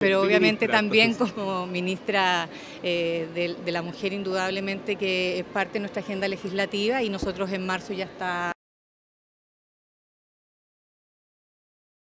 Pero obviamente también como ministra eh, de, de la Mujer, indudablemente que es parte de nuestra agenda legislativa y nosotros en marzo ya está